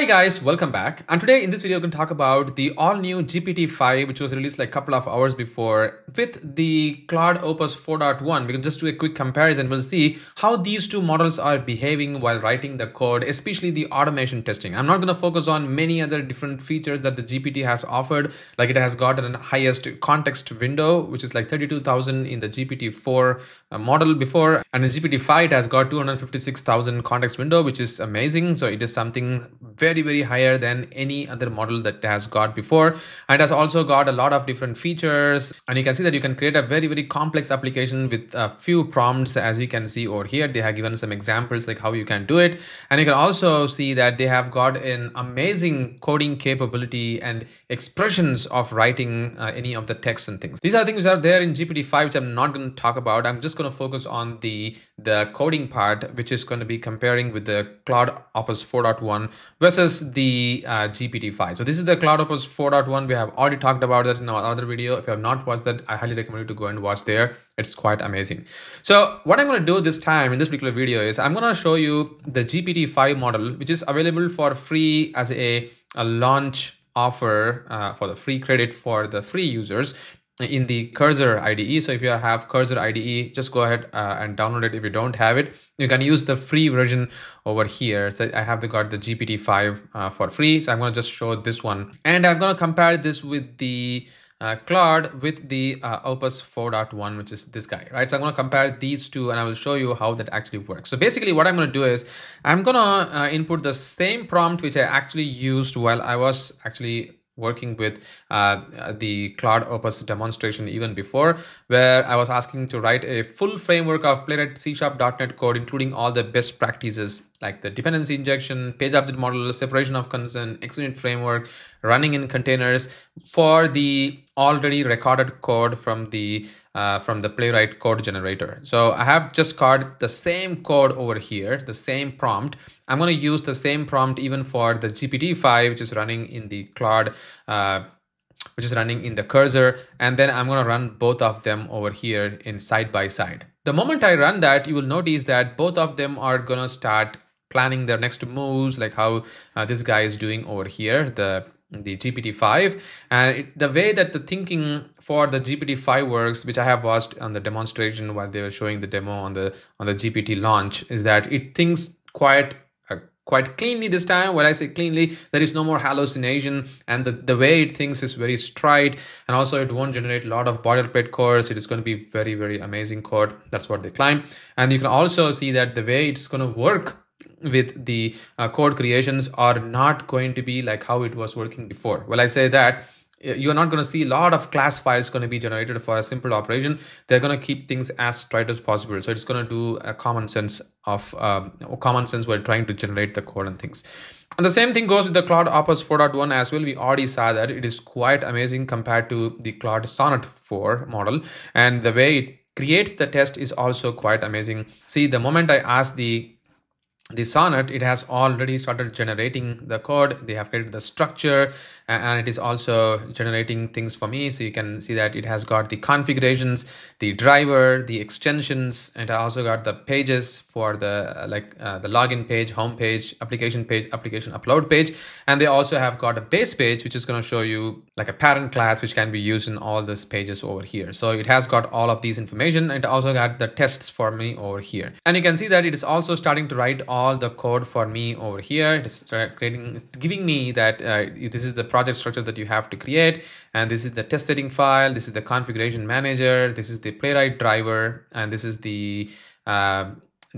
Hi guys, welcome back. And today in this video, we're going to talk about the all new GPT-5, which was released like a couple of hours before with the Claude Opus 4.1. We can just do a quick comparison. We'll see how these two models are behaving while writing the code, especially the automation testing. I'm not going to focus on many other different features that the GPT has offered. Like it has got an highest context window, which is like 32,000 in the GPT-4 uh, model before. And in GPT-5, it has got 256,000 context window, which is amazing. So it is something very very very higher than any other model that has got before. And has also got a lot of different features. And you can see that you can create a very very complex application with a few prompts as you can see over here. They have given some examples like how you can do it. And you can also see that they have got an amazing coding capability and expressions of writing uh, any of the text and things. These are things that are there in gpt-5 which i'm not going to talk about. I'm just going to focus on the the coding part which is going to be comparing with the Claude opus 4.1 versus the uh, GPT-5. So this is the Claude Opus 4.1. We have already talked about that in our other video. If you have not watched that, I highly recommend you to go and watch there. It's quite amazing. So what I'm going to do this time in this particular video is I'm going to show you the GPT-5 model, which is available for free as a, a launch offer uh, for the free credit for the free users in the cursor IDE. So if you have cursor IDE, just go ahead uh, and download it. If you don't have it, you can use the free version over here. So I have the, got the GPT-5 uh, for free. So I'm going to just show this one. And I'm going to compare this with the uh, Claude with the uh, Opus 4.1, which is this guy, right? So I'm going to compare these two and I will show you how that actually works. So basically what I'm going to do is I'm going to uh, input the same prompt, which I actually used while I was actually working with uh, the Claude Opus demonstration even before, where I was asking to write a full framework of Playwright C Sharp.NET code, including all the best practices like the dependency injection, page object model, separation of concern, XUnit framework, running in containers for the already recorded code from the uh, from the Playwright code generator. So I have just got the same code over here, the same prompt. I'm going to use the same prompt even for the GPT-5, which is running in the Claude uh, which is running in the cursor and then I'm going to run both of them over here in side by side. The moment I run that you will notice that both of them are going to start planning their next moves like how uh, this guy is doing over here the the GPT-5 and it, the way that the thinking for the GPT-5 works which I have watched on the demonstration while they were showing the demo on the on the GPT launch is that it thinks quite uh, quite cleanly this time. When i say cleanly there is no more hallucination and the, the way it thinks is very straight. And also it won't generate a lot of boilerplate cores it is going to be very very amazing code. That's what they claim. And you can also see that the way it's going to work with the uh, code creations are not going to be like how it was working before. Well, I say that you're not going to see a lot of class files going to be generated for a simple operation. They're going to keep things as straight as possible. So it's going to do a common sense of um, common sense while trying to generate the code and things. And the same thing goes with the Claude Opus 4.1 as well. We already saw that it is quite amazing compared to the Claude Sonnet 4 model. And the way it creates the test is also quite amazing. See, the moment I ask the the sonnet it has already started generating the code they have created the structure and it is also generating things for me. So you can see that it has got the configurations the driver the extensions and I also got the pages for the like uh, the login page home page application page application upload page. And they also have got a base page which is going to show you like a parent class which can be used in all these pages over here. So it has got all of these information. And also got the tests for me over here. And you can see that it is also starting to write all the code for me over here. It is creating giving me that uh, this is the project structure that you have to create and this is the test setting file this is the configuration manager this is the playwright driver and this is the uh,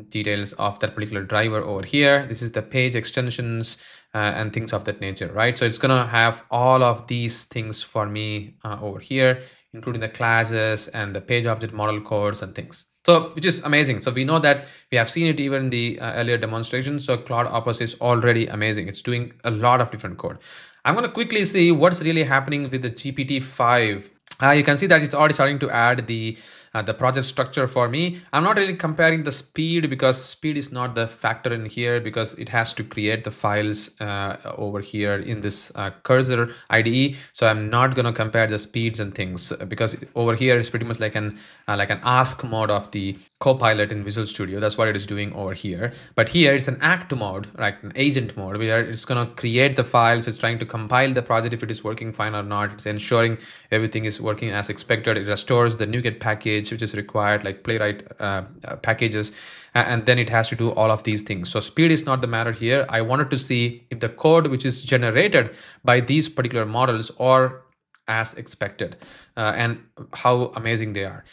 details of that particular driver over here. This is the page extensions uh, and things of that nature right? So it's gonna have all of these things for me uh, over here including the classes and the page object model codes and things so which is amazing. So we know that we have seen it even in the uh, earlier demonstration so Claude Opus is already amazing. It's doing a lot of different code. I'm going to quickly see what's really happening with the gpt-5 uh, you can see that it's already starting to add the uh, the project structure for me. I'm not really comparing the speed because speed is not the factor in here because it has to create the files uh, over here in this uh, cursor IDE. So I'm not going to compare the speeds and things because over here it's pretty much like an uh, like an ask mode of the Copilot in Visual Studio. That's what it is doing over here. But here it's an act mode, like an agent mode, where it's going to create the files. It's trying to compile the project if it is working fine or not. It's ensuring everything is working as expected. It restores the NuGet package, which is required, like Playwright uh, uh, packages. And then it has to do all of these things. So speed is not the matter here. I wanted to see if the code which is generated by these particular models are as expected uh, and how amazing they are.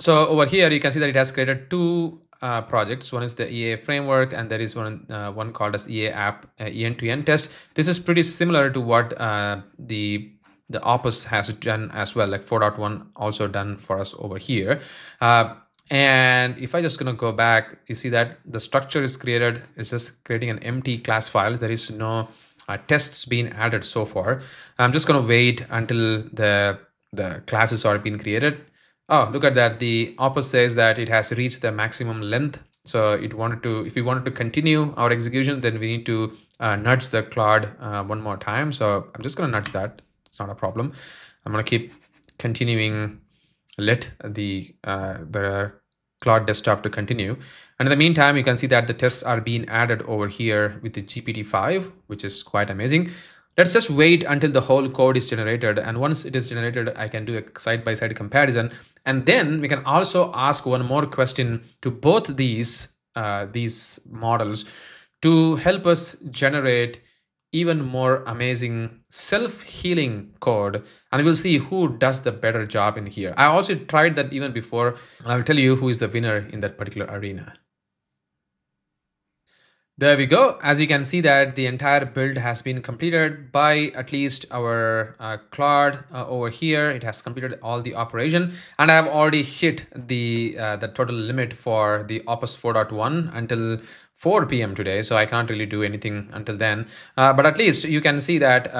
So over here, you can see that it has created two uh, projects. One is the EA framework, and there is one uh, one called as EA app uh, end-to-end test. This is pretty similar to what uh, the the Opus has done as well, like 4.1 also done for us over here. Uh, and if I just gonna go back, you see that the structure is created. It's just creating an empty class file. There is no uh, tests being added so far. I'm just gonna wait until the the classes are being created Oh, look at that. The Opus says that it has reached the maximum length. So it wanted to, if we wanted to continue our execution, then we need to uh, nudge the Claude uh, one more time. So I'm just to nudge that. It's not a problem. I'm going to keep continuing let the uh, the Claude desktop to continue. And in the meantime, you can see that the tests are being added over here with the GPT-5, which is quite amazing. Let's just wait until the whole code is generated. And once it is generated, I can do a side-by-side -side comparison. And then we can also ask one more question to both these, uh, these models to help us generate even more amazing self-healing code. And we'll see who does the better job in here. I also tried that even before. And i'll tell you who is the winner in that particular arena there we go. As you can see that the entire build has been completed by at least our uh, Claude uh, over here. It has completed all the operation and I have already hit the uh, the total limit for the Opus 4.1 until 4 p.m. today. So I can't really do anything until then. Uh, but at least you can see that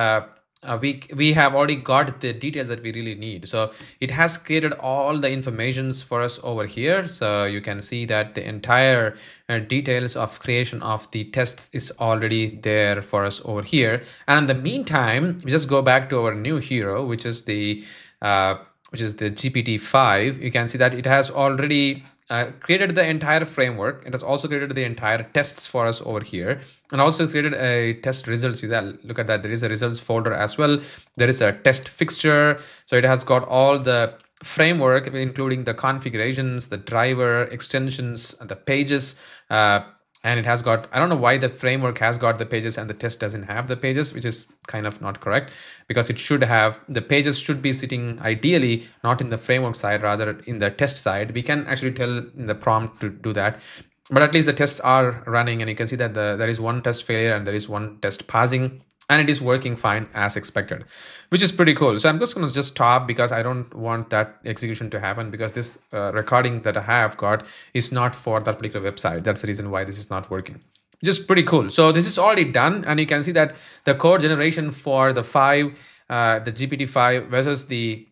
uh, we we have already got the details that we really need. So it has created all the informations for us over here. So you can see that the entire uh, details of creation of the tests is already there for us over here. And in the meantime we just go back to our new hero which is the uh, which is the GPT-5 you can see that it has already uh, created the entire framework. It has also created the entire tests for us over here and also created a test results. You look at that. There is a results folder as well. There is a test fixture. So it has got all the framework, including the configurations, the driver, extensions, the pages, uh, and it has got i don't know why the framework has got the pages and the test doesn't have the pages which is kind of not correct because it should have the pages should be sitting ideally not in the framework side rather in the test side. We can actually tell in the prompt to do that. But at least the tests are running and you can see that the, there is one test failure and there is one test passing and it is working fine as expected which is pretty cool. So i'm just going to just stop because i don't want that execution to happen because this uh, recording that i have got is not for that particular website. That's the reason why this is not working just pretty cool. So this is already done and you can see that the code generation for the 5 uh, the gpt-5 versus the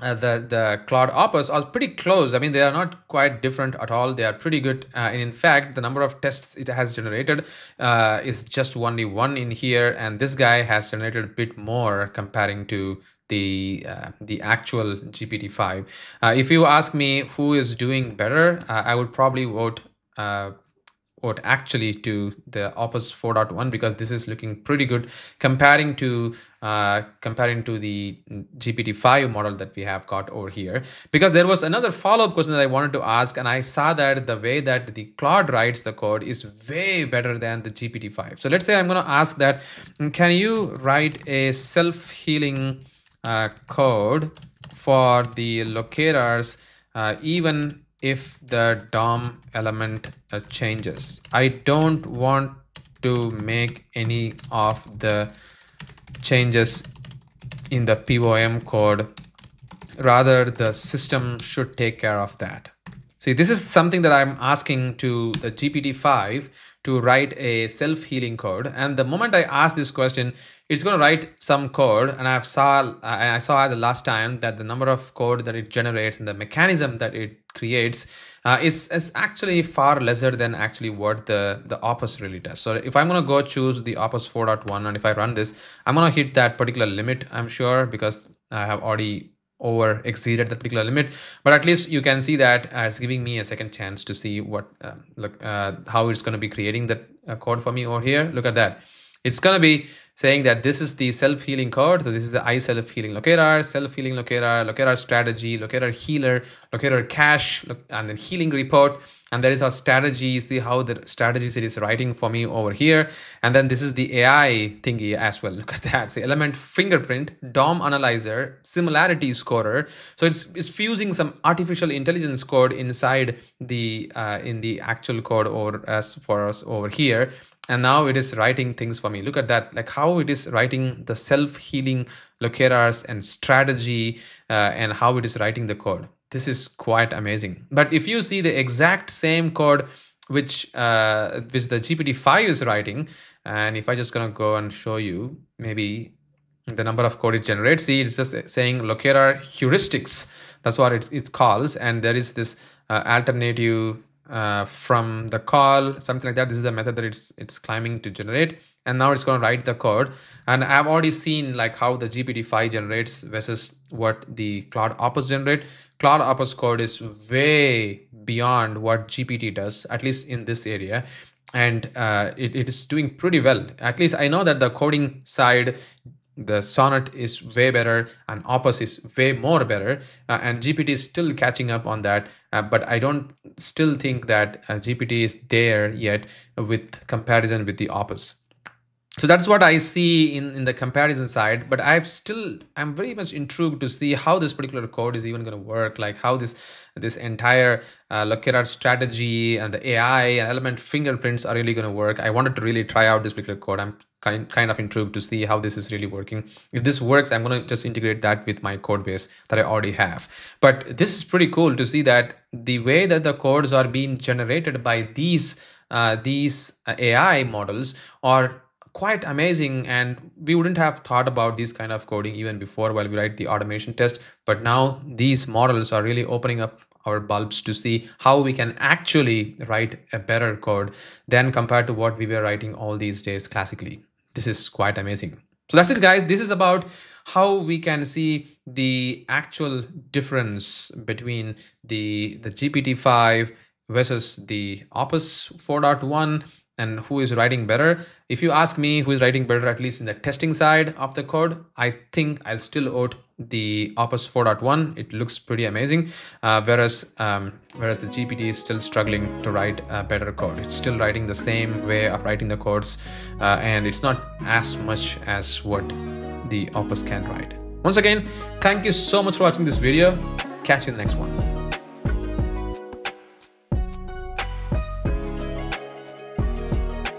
uh, the the Claude Opus are pretty close. I mean, they are not quite different at all. They are pretty good. Uh, and in fact, the number of tests it has generated uh, is just only one in here, and this guy has generated a bit more comparing to the uh, the actual GPT-5. Uh, if you ask me who is doing better, uh, I would probably vote what actually to the Opus 4.1 because this is looking pretty good comparing to uh, comparing to the GPT-5 model that we have got over here. Because there was another follow-up question that I wanted to ask, and I saw that the way that the Claude writes the code is way better than the GPT-5. So let's say I'm going to ask that, can you write a self-healing uh, code for the locators uh, even if the DOM element uh, changes. I don't want to make any of the changes in the POM code. Rather, the system should take care of that. See, this is something that I'm asking to the GPT-5 to write a self-healing code. And the moment I ask this question, it's going to write some code. And I've saw I saw the last time that the number of code that it generates and the mechanism that it creates uh, is, is actually far lesser than actually what the, the Opus really does. So if I'm going to go choose the Opus 4.1 and if I run this, I'm going to hit that particular limit, I'm sure, because I have already over exceeded that particular limit. But at least you can see that it's giving me a second chance to see what uh, look uh, how it's going to be creating that uh, code for me over here. Look at that. It's going to be saying that this is the self-healing code. So this is the I self-healing locator, self-healing locator, locator strategy, locator healer, locator cache, and then healing report. And there is our strategy. See how the strategies it is writing for me over here. And then this is the AI thingy as well. Look at that. See element fingerprint, DOM analyzer, similarity scorer. So it's, it's fusing some artificial intelligence code inside the uh, in the actual code or as for us over here and now it is writing things for me. Look at that. Like how it is writing the self-healing locators and strategy uh, and how it is writing the code. This is quite amazing. But if you see the exact same code which uh, which the gpt-5 is writing and if i just gonna go and show you maybe the number of code it generates see it's just saying locator heuristics. That's what it, it calls. And there is this uh, alternative uh, from the call something like that. This is the method that it's it's climbing to generate. And now it's going to write the code. And i've already seen like how the gpt-5 generates versus what the Claude Opus generate Claude Opus code is way beyond what gpt does at least in this area. And uh, it, it is doing pretty well. At least i know that the coding side the sonnet is way better and opus is way more better uh, and gpt is still catching up on that uh, but i don't still think that uh, gpt is there yet with comparison with the opus so that's what i see in in the comparison side but i've still i'm very much intrigued to see how this particular code is even going to work like how this this entire uh, locator strategy and the ai and element fingerprints are really going to work. I wanted to really try out this particular code. I'm kind kind of intrigued to see how this is really working. If this works i'm going to just integrate that with my code base that i already have. But this is pretty cool to see that the way that the codes are being generated by these uh, these ai models are quite amazing and we wouldn't have thought about this kind of coding even before while we write the automation test. But now these models are really opening up our bulbs to see how we can actually write a better code than compared to what we were writing all these days classically. This is quite amazing. So that's it guys. This is about how we can see the actual difference between the the gpt-5 versus the opus 4.1 and who is writing better. If you ask me who is writing better at least in the testing side of the code i think i'll still vote the opus 4.1 it looks pretty amazing uh, whereas um, whereas the gpt is still struggling to write a better code. It's still writing the same way of writing the codes uh, and it's not as much as what the opus can write. Once again thank you so much for watching this video. Catch you in the next one